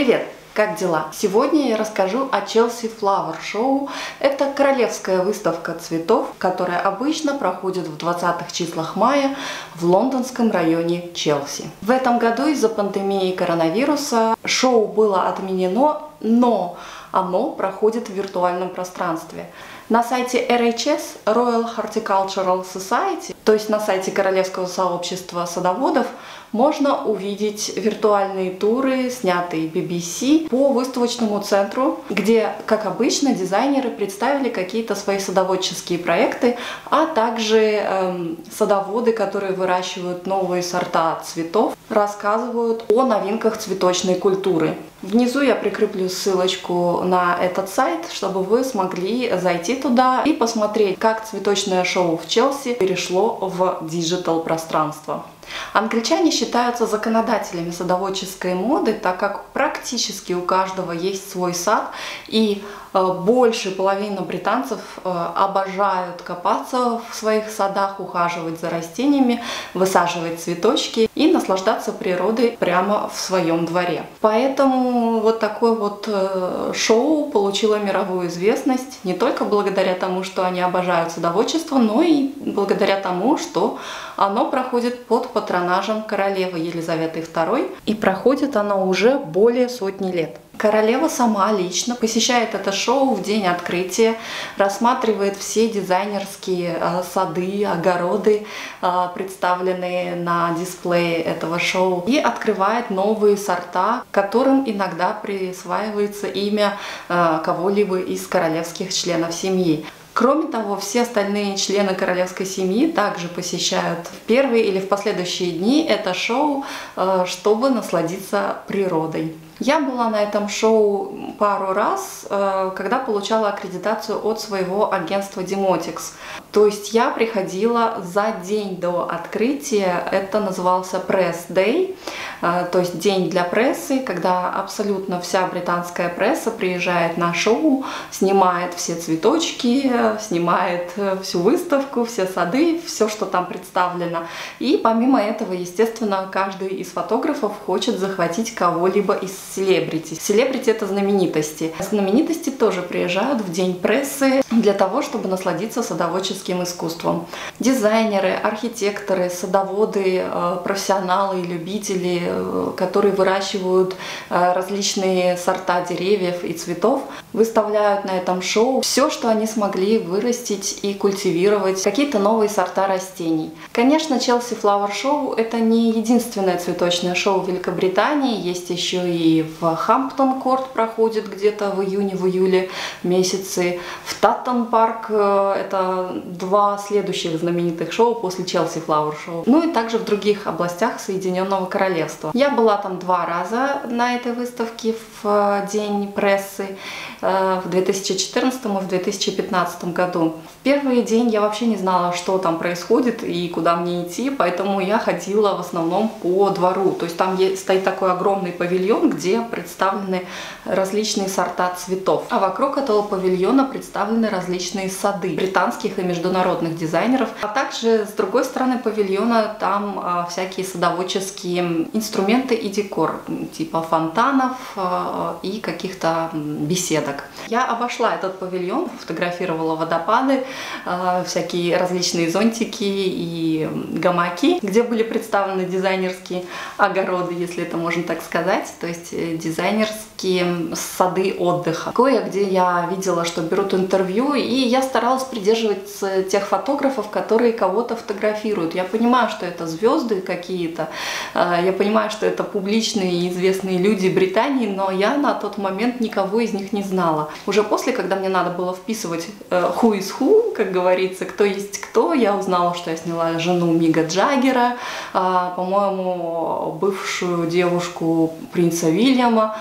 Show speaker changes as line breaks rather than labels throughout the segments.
Привет! Как дела? Сегодня я расскажу о Chelsea Flower Show. Это королевская выставка цветов, которая обычно проходит в 20-х числах мая в лондонском районе Челси. В этом году из-за пандемии коронавируса шоу было отменено, но оно проходит в виртуальном пространстве. На сайте RHS, Royal Horticultural Society, то есть на сайте Королевского сообщества садоводов, можно увидеть виртуальные туры, снятые BBC, по выставочному центру, где, как обычно, дизайнеры представили какие-то свои садоводческие проекты, а также эм, садоводы, которые выращивают новые сорта цветов, рассказывают о новинках цветочной культуры. Внизу я прикреплю ссылочку на этот сайт, чтобы вы смогли зайти туда и посмотреть, как цветочное шоу в Челси перешло в digital пространство. Англичане считаются законодателями садоводческой моды, так как практически у каждого есть свой сад, и э, больше половины британцев э, обожают копаться в своих садах, ухаживать за растениями, высаживать цветочки и наслаждаться природой прямо в своем дворе. Поэтому вот такое вот э, шоу получило мировую известность не только благодаря тому, что они обожают садоводчество, но и благодаря тому, что оно проходит под патронажем королевы Елизаветы II, и проходит оно уже более сотни лет. Королева сама лично посещает это шоу в день открытия, рассматривает все дизайнерские э, сады, огороды, э, представленные на дисплее этого шоу, и открывает новые сорта, которым иногда присваивается имя э, кого-либо из королевских членов семьи. Кроме того, все остальные члены королевской семьи также посещают в первые или в последующие дни это шоу, чтобы насладиться природой. Я была на этом шоу пару раз, э, когда получала аккредитацию от своего агентства Demotics. То есть я приходила за день до открытия, это назывался Press Day, э, то есть день для прессы, когда абсолютно вся британская пресса приезжает на шоу, снимает все цветочки, снимает э, всю выставку, все сады, все, что там представлено. И помимо этого, естественно, каждый из фотографов хочет захватить кого-либо из селебрити. Селебрити это знаменитости. Знаменитости тоже приезжают в день прессы для того, чтобы насладиться садоводческим искусством. Дизайнеры, архитекторы, садоводы, э, профессионалы, любители, э, которые выращивают э, различные сорта деревьев и цветов, выставляют на этом шоу все, что они смогли вырастить и культивировать, какие-то новые сорта растений. Конечно, Chelsea Flower Show это не единственное цветочное шоу в Великобритании, есть еще и в Хамптон-Корт проходит где-то в июне, в июле месяце. В Таттон-Парк э, это два следующих знаменитых шоу после Chelsea Flower Show. Ну и также в других областях Соединенного Королевства. Я была там два раза на этой выставке в э, день прессы э, в 2014 и в 2015 году. В первый день я вообще не знала, что там происходит и куда мне идти, поэтому я ходила в основном по двору. То есть там стоит такой огромный павильон, где где представлены различные сорта цветов. А вокруг этого павильона представлены различные сады британских и международных дизайнеров. А также с другой стороны павильона там а, всякие садоводческие инструменты и декор, типа фонтанов а, и каких-то беседок. Я обошла этот павильон, фотографировала водопады, а, всякие различные зонтики и гамаки, где были представлены дизайнерские огороды, если это можно так сказать. То есть дизайнерские сады отдыха. Кое-где я видела, что берут интервью, и я старалась придерживаться тех фотографов, которые кого-то фотографируют. Я понимаю, что это звезды какие-то, э, я понимаю, что это публичные и известные люди Британии, но я на тот момент никого из них не знала. Уже после, когда мне надо было вписывать э, who is who, как говорится, кто есть кто, я узнала, что я сняла жену Мига Джаггера, э, по-моему, бывшую девушку принца Вилли, Уильяма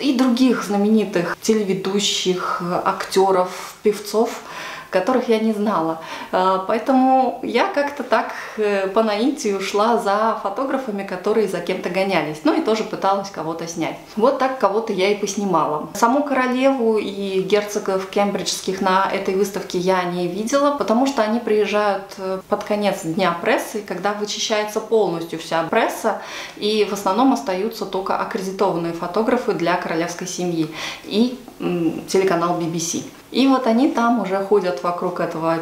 и других знаменитых телеведущих, актеров, певцов, которых я не знала. Э, поэтому я как-то так э, по наитию ушла за фотографами, которые за кем-то гонялись. Ну и тоже пыталась кого-то снять. Вот так кого-то я и поснимала. Саму королеву и герцогов кембриджских на этой выставке я не видела, потому что они приезжают э, под конец дня прессы, когда вычищается полностью вся пресса, и в основном остаются только аккредитованные фотографы для королевской семьи и телеканал BBC. И вот они там уже ходят вокруг этого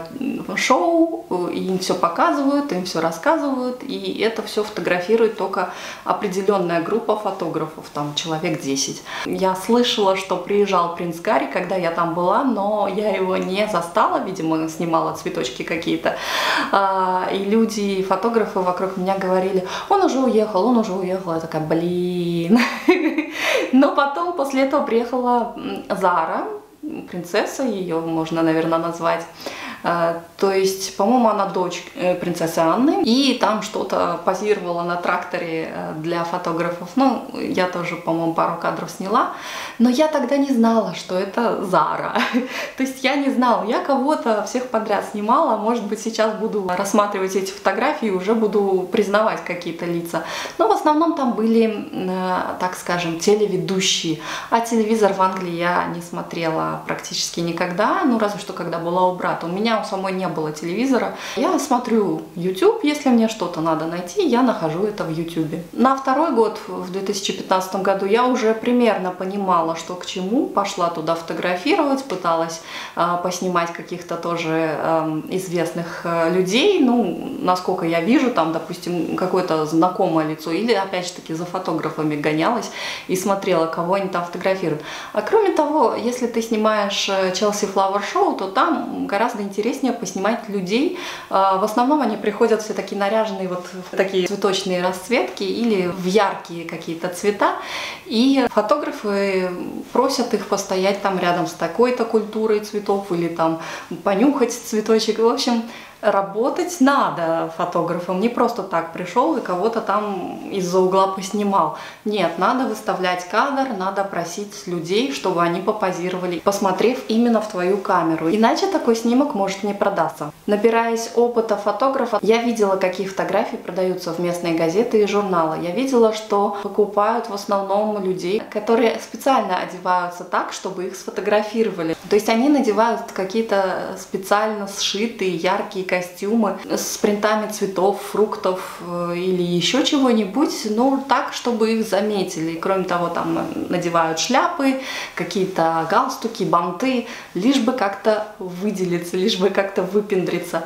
шоу, э, им все показывают, им все рассказывают, и это все фотографирует только определенная группа фотографов, там человек 10. Я слышала, что приезжал принц Гарри, когда я там была, но я его не застала, видимо, снимала цветочки какие-то. А, и люди, фотографы вокруг меня говорили, он уже уехал, он уже уехал. Я такая, блин. Но потом после этого приехала Зара, принцесса ее можно, наверное, назвать. А, то есть, по-моему, она дочь э, принцессы Анны, и там что-то позировала на тракторе э, для фотографов. Ну, я тоже, по-моему, пару кадров сняла, но я тогда не знала, что это Зара. То есть я не знала, я кого-то всех подряд снимала, может быть, сейчас буду рассматривать эти фотографии и уже буду признавать какие-то лица. Но в основном там были, э, так скажем, телеведущие, а телевизор в Англии я не смотрела практически никогда, ну разве что когда была у брата. У меня меня у самой не было телевизора. Я смотрю YouTube, если мне что-то надо найти, я нахожу это в YouTube. На второй год, в 2015 году, я уже примерно понимала, что к чему, пошла туда фотографировать, пыталась э, поснимать каких-то тоже э, известных людей, ну, насколько я вижу, там, допустим, какое-то знакомое лицо, или, опять же таки, за фотографами гонялась и смотрела, кого они там фотографируют. А кроме того, если ты снимаешь Chelsea Flower Show, то там гораздо интереснее интереснее поснимать людей. А, в основном они приходят все такие наряженные вот в такие цветочные расцветки или в яркие какие-то цвета. И фотографы просят их постоять там рядом с такой-то культурой цветов или там понюхать цветочек. В общем, работать надо фотографом. Не просто так пришел и кого-то там из-за угла поснимал. Нет, надо выставлять кадр, надо просить людей, чтобы они попозировали, посмотрев именно в твою камеру. Иначе такой снимок может не продаться. Набираясь опыта фотографа, я видела, какие фотографии продаются в местные газеты и журналы. Я видела, что покупают в основном людей, которые специально одеваются так, чтобы их сфотографировали. То есть они надевают какие-то специально сшитые, яркие костюмы с принтами цветов, фруктов э, или еще чего-нибудь, но так, чтобы их заметили. Кроме того, там надевают шляпы, какие-то галстуки, банты, лишь бы как-то выделиться, лишь бы как-то выпендриться.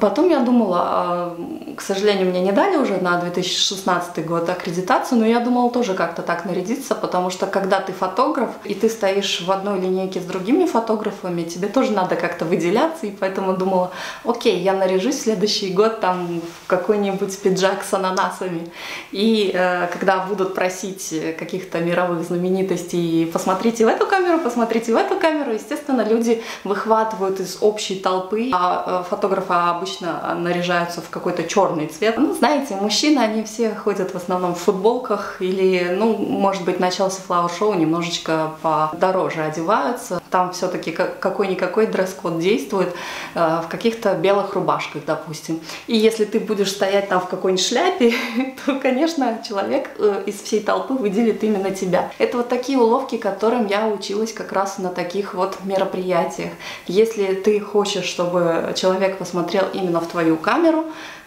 Потом я думала, а, к сожалению, мне не дали уже на 2016 год аккредитацию, но я думала тоже как-то так нарядиться, потому что когда ты фотограф, и ты стоишь в одной линейке с другими фотографами, тебе тоже надо как-то выделяться, и поэтому думала, окей, окей, я наряжусь в следующий год там в какой-нибудь пиджак с ананасами. И э, когда будут просить каких-то мировых знаменитостей, посмотрите в эту камеру, посмотрите в эту камеру, естественно, люди выхватывают из общей толпы, а э, фотографы обычно наряжаются в какой-то черный цвет. Ну, знаете, мужчины, они все ходят в основном в футболках или, ну, может быть, начался флауэр-шоу, немножечко подороже одеваются. Там все-таки какой-никакой дресс-код действует э, в каких-то белых белых рубашках, допустим. И если ты будешь стоять там в какой-нибудь шляпе, то, конечно, человек э, из всей толпы выделит именно тебя. Это вот такие уловки, которым я училась как раз на таких вот мероприятиях. Если ты хочешь, чтобы человек посмотрел именно в твою камеру,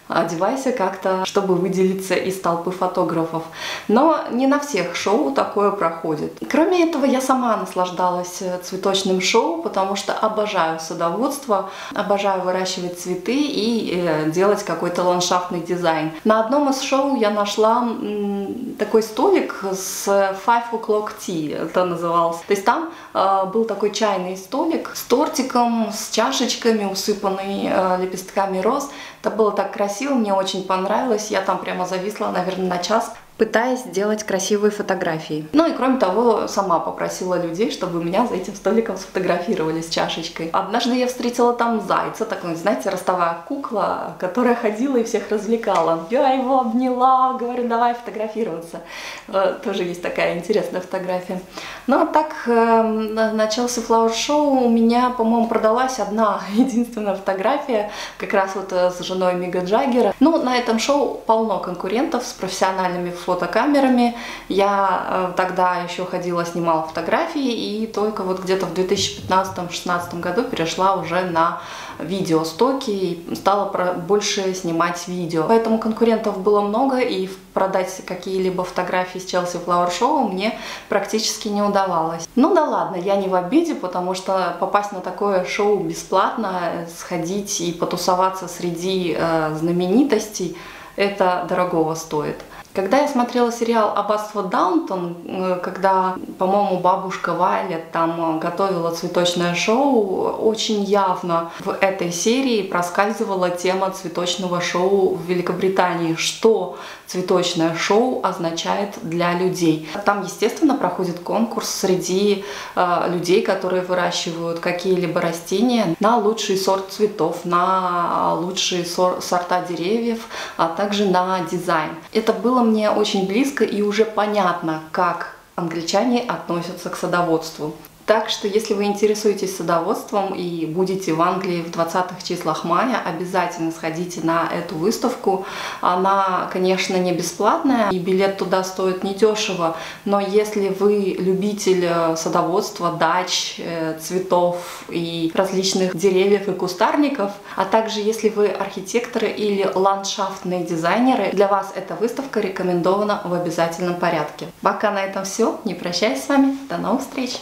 одевайся как-то, чтобы выделиться из толпы фотографов. Но не на всех шоу такое проходит. Кроме этого, я сама наслаждалась э, цветочным шоу, потому что обожаю садоводство, обожаю выращивать цветы и э, делать какой-то ландшафтный дизайн. На одном из шоу я нашла такой столик с Five O'Clock Tea, это называлось. То есть там э, был такой чайный столик с тортиком, с чашечками, усыпанный лепестками роз. Это было так красиво, мне очень понравилось. Я там прямо зависла, наверное, на час пытаясь сделать красивые фотографии. Ну и кроме того, сама попросила людей, чтобы меня за этим столиком сфотографировали с чашечкой. Однажды я встретила там зайца, такой, знаете, ростовая кукла, которая ходила и всех развлекала. Я его обняла, говорю, давай фотографироваться. Э, тоже есть такая интересная фотография. Ну а так, эм, начался флауэр-шоу, у меня, по-моему, продалась одна единственная фотография, как раз вот э, с женой Мига Джаггера. Ну, на этом шоу полно конкурентов с профессиональными фотокамерами. Я э, тогда еще ходила, снимала фотографии и только вот где-то в 2015-2016 году перешла уже на видеостоки и стала больше снимать видео. Поэтому конкурентов было много и продать какие-либо фотографии с Челси Flower Show мне практически не удавалось. Ну да ладно, я не в обиде, потому что попасть на такое шоу бесплатно, сходить и потусоваться среди э, знаменитостей, это дорогого стоит. Когда я смотрела сериал «Аббатство Даунтон», э, когда, по-моему, бабушка Вайлет там э, готовила цветочное шоу, очень явно в этой серии проскальзывала тема цветочного шоу в Великобритании. Что цветочное шоу означает для людей? Там, естественно, проходит конкурс среди э, людей, которые выращивают какие-либо растения на лучший сорт цветов, на лучшие сор сорта деревьев, а также на дизайн. Это было мне очень близко и уже понятно, как англичане относятся к садоводству. Так что, если вы интересуетесь садоводством и будете в Англии в 20-х числах мая, обязательно сходите на эту выставку. Она, конечно, не бесплатная, и билет туда стоит недешево, но если вы любитель э, садоводства, дач, э, цветов и различных деревьев и кустарников, а также если вы архитекторы или ландшафтные дизайнеры, для вас эта выставка рекомендована в обязательном порядке. Пока на этом все. Не прощаюсь с вами. До новых встреч!